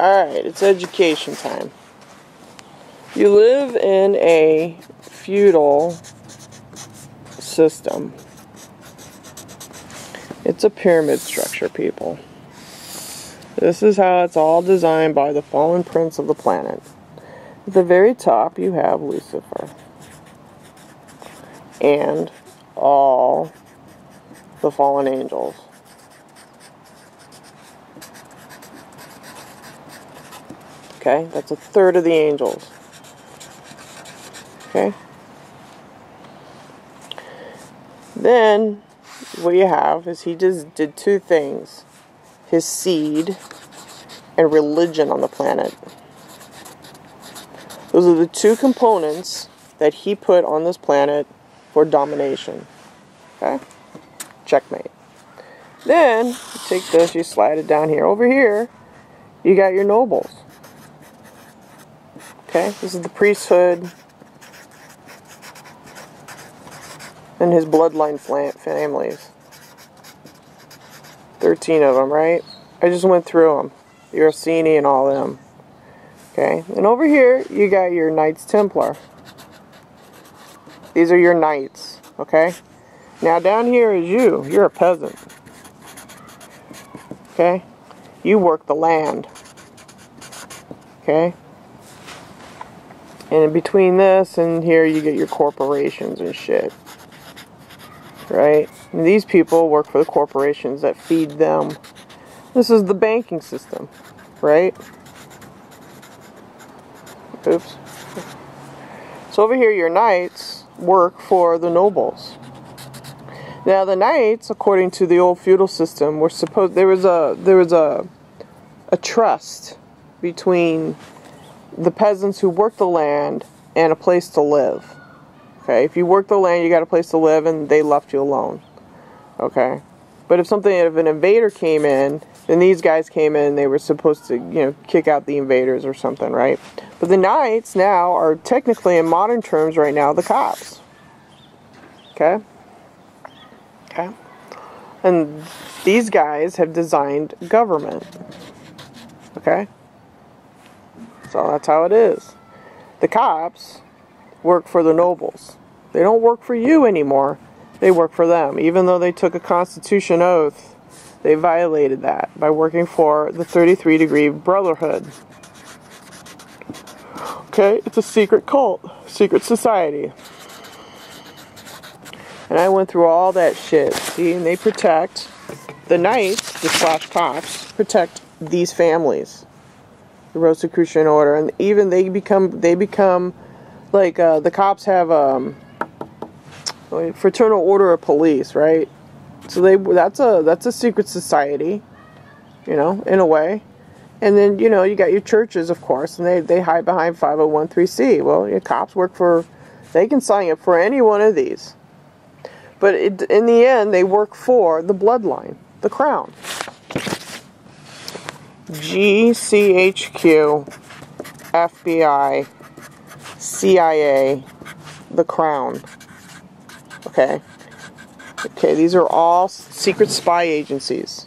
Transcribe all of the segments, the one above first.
Alright, it's education time. You live in a feudal system. It's a pyramid structure, people. This is how it's all designed by the fallen prince of the planet. At the very top, you have Lucifer. And all the fallen angels. Okay, that's a third of the angels. Okay? Then, what you have is he just did two things his seed and religion on the planet. Those are the two components that he put on this planet for domination. Okay? Checkmate. Then, you take this, you slide it down here. Over here, you got your nobles. Okay, this is the priesthood and his bloodline families. 13 of them, right? I just went through them. The Orsini and all them. Okay, and over here you got your Knights Templar. These are your knights, okay? Now down here is you. You're a peasant. Okay? You work the land. Okay? And in between this and here, you get your corporations and shit. Right? And these people work for the corporations that feed them. This is the banking system. Right? Oops. So over here, your knights work for the nobles. Now the knights, according to the old feudal system, were supposed there was a there was a a trust between the peasants who worked the land and a place to live. Okay, if you worked the land, you got a place to live, and they left you alone. Okay, but if something, if an invader came in, then these guys came in, they were supposed to, you know, kick out the invaders or something, right? But the knights now are technically, in modern terms, right now, the cops. Okay. Okay. And these guys have designed government. Okay. So that's how it is. The cops work for the nobles. They don't work for you anymore. They work for them. Even though they took a constitution oath, they violated that by working for the 33 degree brotherhood. Okay, it's a secret cult, secret society. And I went through all that shit. See, and they protect the knights, the slash cops, protect these families the Rosicrucian Order, and even they become they become like uh, the cops have um, fraternal order of police, right? So they that's a that's a secret society, you know, in a way. And then you know you got your churches, of course, and they they hide behind 501c. Well, your cops work for, they can sign up for any one of these, but it, in the end they work for the bloodline, the crown. GCHQ, FBI, CIA, the Crown. Okay. Okay, these are all secret spy agencies.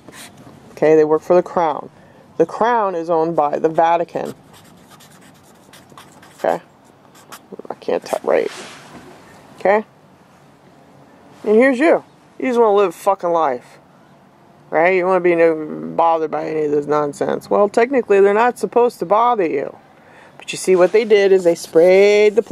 Okay, they work for the Crown. The Crown is owned by the Vatican. Okay. I can't type right. Okay. And here's you. You just want to live fucking life right? You want to be no, bothered by any of this nonsense. Well, technically, they're not supposed to bother you. But you see, what they did is they sprayed the